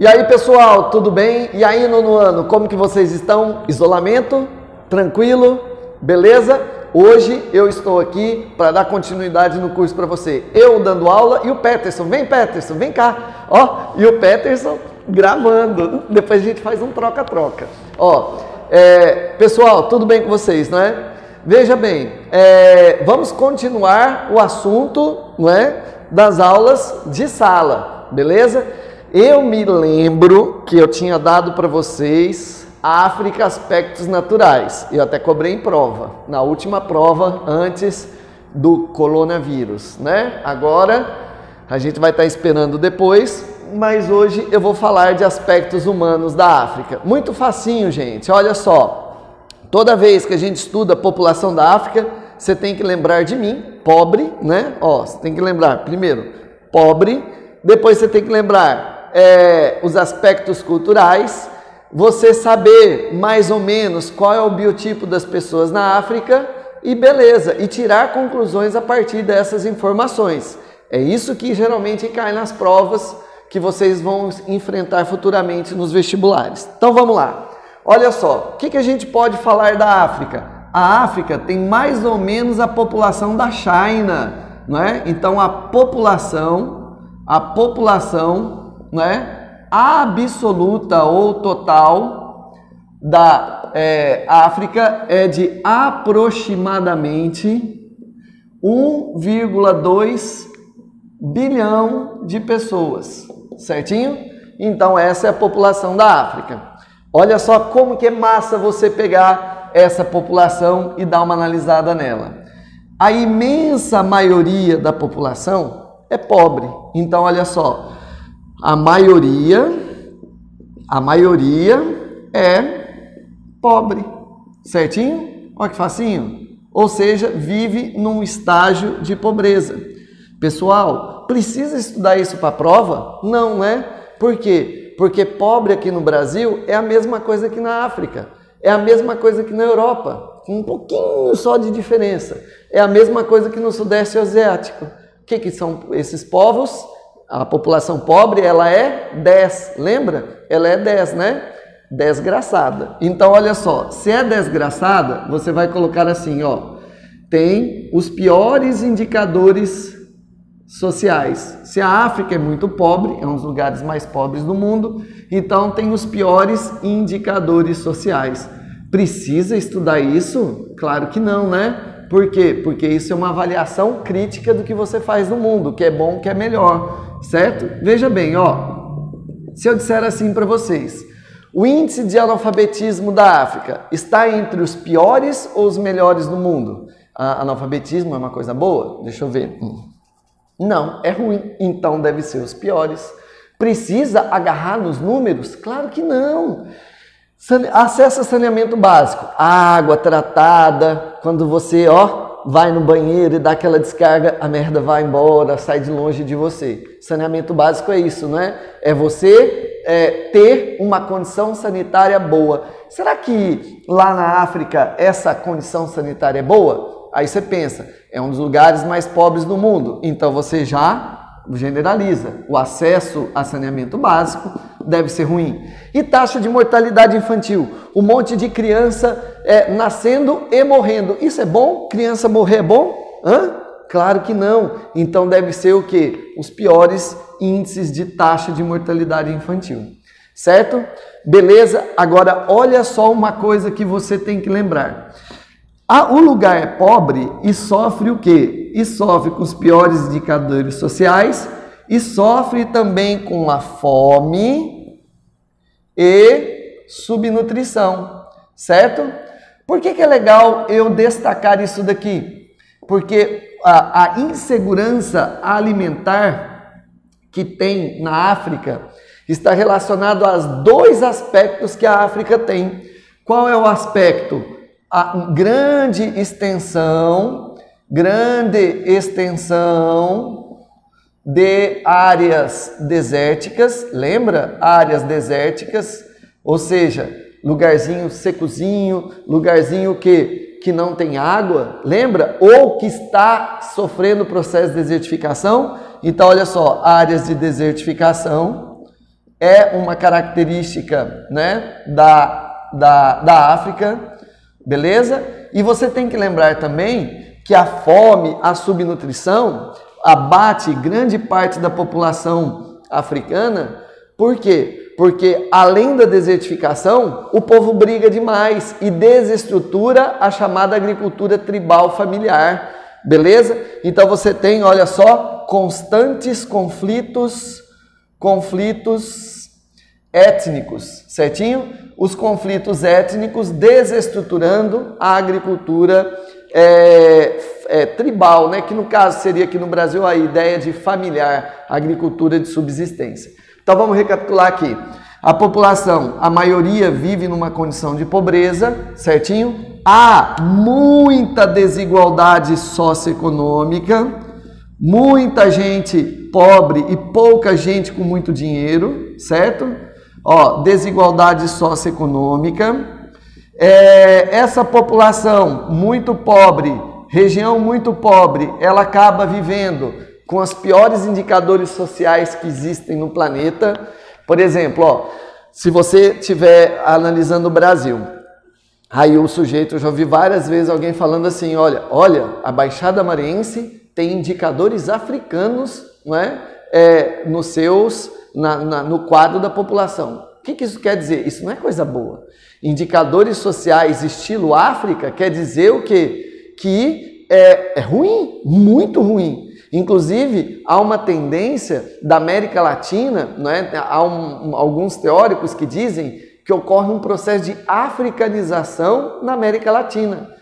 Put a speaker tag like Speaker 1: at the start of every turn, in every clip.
Speaker 1: E aí, pessoal, tudo bem? E aí, nono ano, como que vocês estão? Isolamento? Tranquilo? Beleza? Hoje eu estou aqui para dar continuidade no curso para você. Eu dando aula e o Peterson. Vem, Peterson, vem cá. Ó, e o Peterson gravando. Depois a gente faz um troca-troca. Ó, é, pessoal, tudo bem com vocês, não é? Veja bem, é, vamos continuar o assunto, não é? Das aulas de sala, beleza? Eu me lembro que eu tinha dado para vocês África aspectos naturais. Eu até cobrei em prova, na última prova antes do coronavírus, né? Agora a gente vai estar esperando depois, mas hoje eu vou falar de aspectos humanos da África. Muito facinho, gente. Olha só. Toda vez que a gente estuda a população da África, você tem que lembrar de mim, pobre, né? Ó, você tem que lembrar primeiro, pobre, depois você tem que lembrar é, os aspectos culturais, você saber mais ou menos qual é o biotipo das pessoas na África e beleza, e tirar conclusões a partir dessas informações. É isso que geralmente cai nas provas que vocês vão enfrentar futuramente nos vestibulares. Então vamos lá. Olha só, o que, que a gente pode falar da África? A África tem mais ou menos a população da China, não é? Então a população, a população né, absoluta ou total da é, África é de aproximadamente 1,2 bilhão de pessoas, certinho? Então essa é a população da África. Olha só como que é massa você pegar essa população e dar uma analisada nela. A imensa maioria da população é pobre. Então olha só, a maioria, a maioria é pobre, certinho? Olha que facinho. Ou seja, vive num estágio de pobreza. Pessoal, precisa estudar isso para a prova? Não, né? Por quê? Porque pobre aqui no Brasil é a mesma coisa que na África, é a mesma coisa que na Europa, com um pouquinho só de diferença. É a mesma coisa que no Sudeste Asiático. O que, que são esses povos? A população pobre, ela é 10, lembra? Ela é 10, né? Desgraçada. Então, olha só, se é desgraçada, você vai colocar assim, ó, tem os piores indicadores sociais. Se a África é muito pobre, é um dos lugares mais pobres do mundo, então tem os piores indicadores sociais. Precisa estudar isso? Claro que não, né? Por quê? Porque isso é uma avaliação crítica do que você faz no mundo, que é bom, que é melhor certo? Veja bem, ó. Se eu disser assim para vocês, o índice de analfabetismo da África está entre os piores ou os melhores do mundo? A analfabetismo é uma coisa boa? Deixa eu ver. Não, é ruim. Então deve ser os piores. Precisa agarrar nos números? Claro que não. Acesso a saneamento básico, água tratada, quando você, ó, vai no banheiro e dá aquela descarga, a merda vai embora, sai de longe de você. Saneamento básico é isso, não é? É você é, ter uma condição sanitária boa. Será que lá na África essa condição sanitária é boa? Aí você pensa, é um dos lugares mais pobres do mundo, então você já generaliza. O acesso a saneamento básico deve ser ruim. E taxa de mortalidade infantil. Um monte de criança é, nascendo e morrendo. Isso é bom? Criança morrer é bom? Hã? Claro que não. Então deve ser o que? Os piores índices de taxa de mortalidade infantil. Certo? Beleza? Agora olha só uma coisa que você tem que lembrar. Ah, o lugar é pobre e sofre o quê? E sofre com os piores indicadores sociais e sofre também com a fome e subnutrição, certo? Por que, que é legal eu destacar isso daqui? Porque a, a insegurança alimentar que tem na África está relacionado a dois aspectos que a África tem. Qual é o aspecto? a grande extensão, grande extensão de áreas desérticas, lembra? Áreas desérticas, ou seja, lugarzinho secozinho, lugarzinho que, que não tem água, lembra? Ou que está sofrendo processo de desertificação. Então, olha só, áreas de desertificação, é uma característica né, da, da, da África, beleza? E você tem que lembrar também que a fome, a subnutrição abate grande parte da população africana. Por quê? Porque além da desertificação, o povo briga demais e desestrutura a chamada agricultura tribal familiar. Beleza? Então você tem, olha só, constantes conflitos, conflitos étnicos, certinho? Os conflitos étnicos desestruturando a agricultura é, é, tribal, né? que no caso seria aqui no Brasil a ideia de familiar, agricultura de subsistência. Então vamos recapitular aqui. A população, a maioria vive numa condição de pobreza, certinho? Há muita desigualdade socioeconômica, muita gente pobre e pouca gente com muito dinheiro, certo? Ó, desigualdade socioeconômica. É, essa população muito pobre, região muito pobre, ela acaba vivendo com os piores indicadores sociais que existem no planeta. Por exemplo, ó, se você estiver analisando o Brasil, aí o sujeito, eu já ouvi várias vezes alguém falando assim, olha, olha, a Baixada Maranhense tem indicadores africanos não é? é nos seus, na, na, no quadro da população. Que, que isso quer dizer? Isso não é coisa boa. Indicadores sociais estilo África quer dizer o quê? Que é, é ruim, muito ruim. Inclusive, há uma tendência da América Latina, não é? há um, alguns teóricos que dizem que ocorre um processo de africanização na América Latina.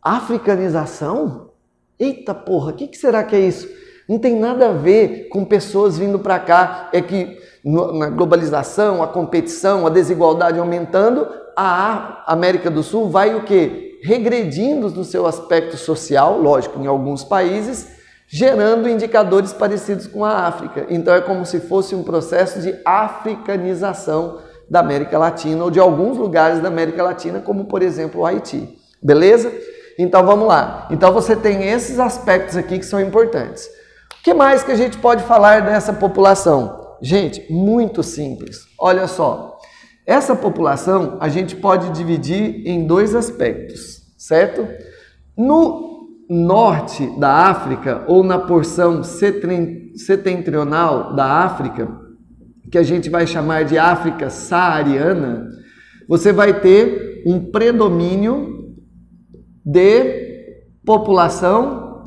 Speaker 1: Africanização? Eita porra, o que, que será que é isso? Não tem nada a ver com pessoas vindo para cá. É que na globalização, a competição, a desigualdade aumentando, a América do Sul vai o quê? Regredindo no seu aspecto social, lógico, em alguns países, gerando indicadores parecidos com a África. Então é como se fosse um processo de africanização da América Latina ou de alguns lugares da América Latina, como por exemplo o Haiti. Beleza? Então vamos lá. Então você tem esses aspectos aqui que são importantes. O que mais que a gente pode falar dessa população? Gente, muito simples. Olha só. Essa população a gente pode dividir em dois aspectos, certo? No norte da África ou na porção setentrional da África, que a gente vai chamar de África saariana, você vai ter um predomínio de população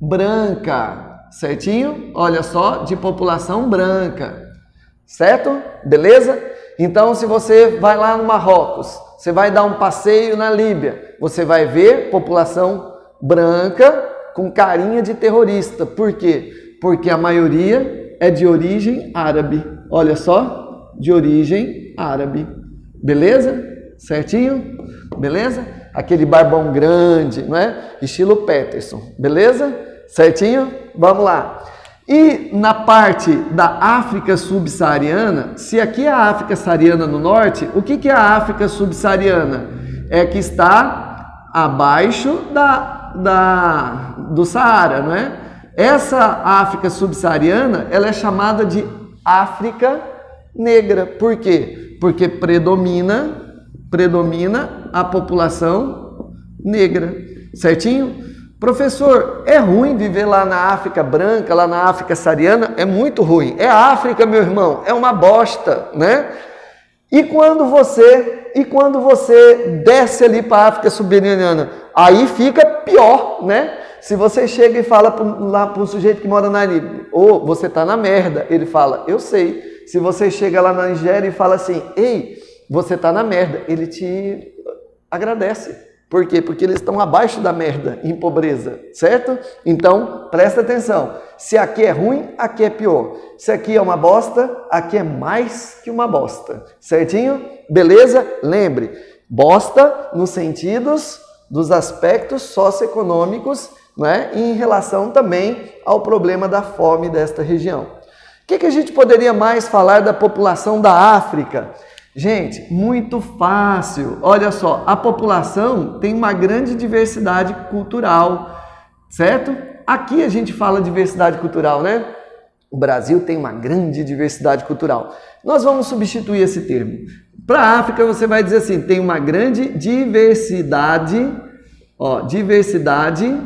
Speaker 1: branca, certinho? Olha só, de população branca, certo? Beleza? Então, se você vai lá no Marrocos, você vai dar um passeio na Líbia, você vai ver população branca com carinha de terrorista. Por quê? Porque a maioria é de origem árabe. Olha só, de origem árabe. Beleza? Certinho? Beleza? Aquele barbão grande, não é? Estilo Peterson. Beleza? Certinho? Vamos lá. E na parte da África subsaariana, se aqui é a África saariana no norte, o que, que é a África subsaariana? É que está abaixo da da, do Saara, não é? Essa África subsaariana, ela é chamada de África negra. Por quê? Porque predomina predomina a população negra. Certinho? Professor, é ruim viver lá na África branca, lá na África saariana? É muito ruim. É África, meu irmão, é uma bosta, né? E quando você, e quando você desce ali para a África subsaariana, aí fica pior, né? Se você chega e fala lá para um sujeito que mora na Líbia, ou oh, você está na merda, ele fala, eu sei. Se você chega lá na Nigéria e fala assim, ei, você está na merda, ele te agradece. Por quê? Porque eles estão abaixo da merda, em pobreza, certo? Então, presta atenção. Se aqui é ruim, aqui é pior. Se aqui é uma bosta, aqui é mais que uma bosta. Certinho? Beleza? Lembre, bosta nos sentidos dos aspectos socioeconômicos né, em relação também ao problema da fome desta região. O que, que a gente poderia mais falar da população da África? Gente, muito fácil. Olha só, a população tem uma grande diversidade cultural, certo? Aqui a gente fala diversidade cultural, né? O Brasil tem uma grande diversidade cultural. Nós vamos substituir esse termo. Para a África, você vai dizer assim: tem uma grande diversidade, ó, diversidade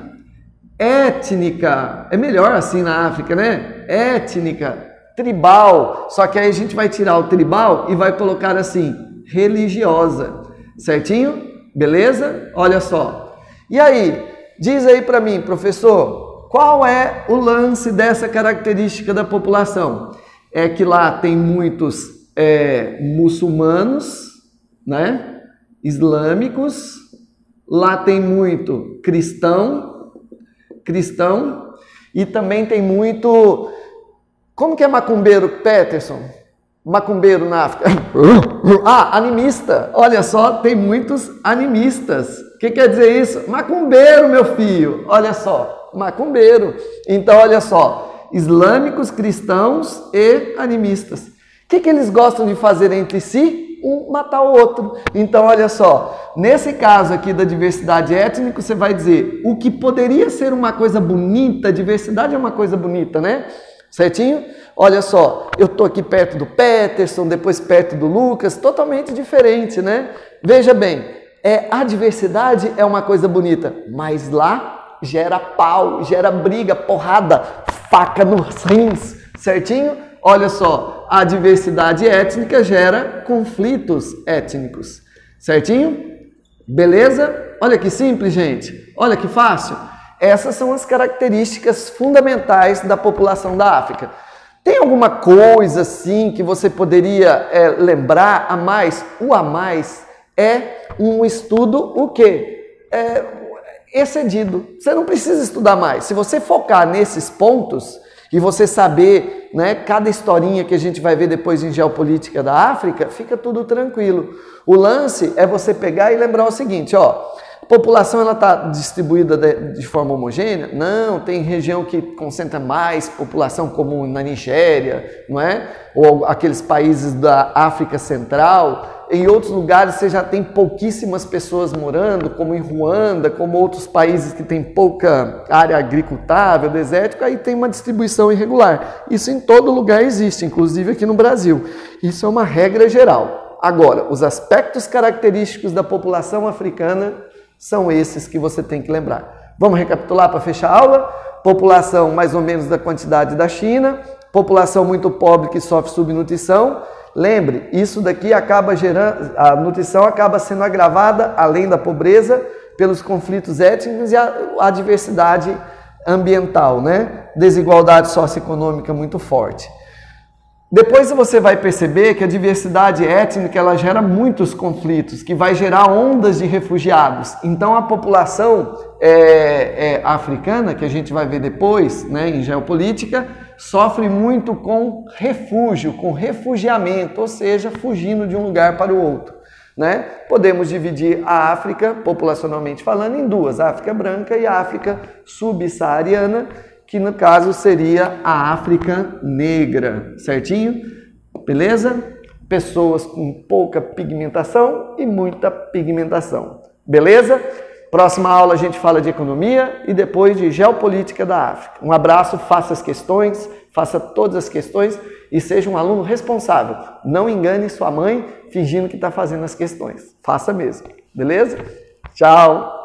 Speaker 1: étnica. É melhor assim na África, né? Étnica, tribal. Só que aí a gente vai tirar o tribal e vai colocar assim: religiosa. Certinho? Beleza? Olha só. E aí, diz aí para mim, professor, qual é o lance dessa característica da população? É que lá tem muitos é, muçulmanos, né? Islâmicos, lá tem muito cristão, cristão, e também tem muito. Como que é macumbeiro, Peterson? Macumbeiro na África. Ah, animista. Olha só, tem muitos animistas. O que quer dizer isso? Macumbeiro, meu filho. Olha só, macumbeiro. Então, olha só, islâmicos, cristãos e animistas. O que, que eles gostam de fazer entre si? Um matar o outro. Então, olha só, nesse caso aqui da diversidade étnica, você vai dizer o que poderia ser uma coisa bonita, diversidade é uma coisa bonita, né? Certinho? Olha só, eu estou aqui perto do Peterson, depois perto do Lucas, totalmente diferente, né? Veja bem, é, a diversidade é uma coisa bonita, mas lá gera pau, gera briga, porrada, faca nos rins, certinho? Olha só, a diversidade étnica gera conflitos étnicos, certinho? Beleza? Olha que simples, gente. Olha que fácil. Essas são as características fundamentais da população da África. Tem alguma coisa assim que você poderia é, lembrar a mais? O a mais é um estudo o quê? É, excedido. Você não precisa estudar mais. Se você focar nesses pontos e você saber, né, cada historinha que a gente vai ver depois em geopolítica da África, fica tudo tranquilo. O lance é você pegar e lembrar o seguinte, ó, a população ela está distribuída de, de, forma homogênea? Não, tem região que concentra mais população, como na Nigéria, não é? Ou aqueles países da África Central. Em outros lugares você já tem pouquíssimas pessoas morando, como em Ruanda, como outros países que têm pouca área agricultável, desértica, aí tem uma distribuição irregular. Isso em todo lugar existe, inclusive aqui no Brasil. Isso é uma regra geral. Agora, os aspectos característicos da população africana são esses que você tem que lembrar. Vamos recapitular para fechar a aula? População mais ou menos da quantidade da China, população muito pobre que sofre subnutrição. Lembre, isso daqui acaba gerando, a nutrição acaba sendo agravada, além da pobreza, pelos conflitos étnicos e a, a diversidade ambiental, né? Desigualdade socioeconômica muito forte. Depois você vai perceber que a diversidade étnica ela gera muitos conflitos, que vai gerar ondas de refugiados. Então a população é, é, africana, que a gente vai ver depois né, em geopolítica, sofre muito com refúgio, com refugiamento, ou seja, fugindo de um lugar para o outro. Né? Podemos dividir a África, populacionalmente falando, em duas: a África branca e a África subsaariana que no caso seria a África negra, certinho? Beleza? Pessoas com pouca pigmentação e muita pigmentação. Beleza? Próxima aula a gente fala de economia e depois de geopolítica da África. Um abraço, faça as questões, faça todas as questões e seja um aluno responsável. Não engane sua mãe fingindo que está fazendo as questões. Faça mesmo. Beleza? Tchau!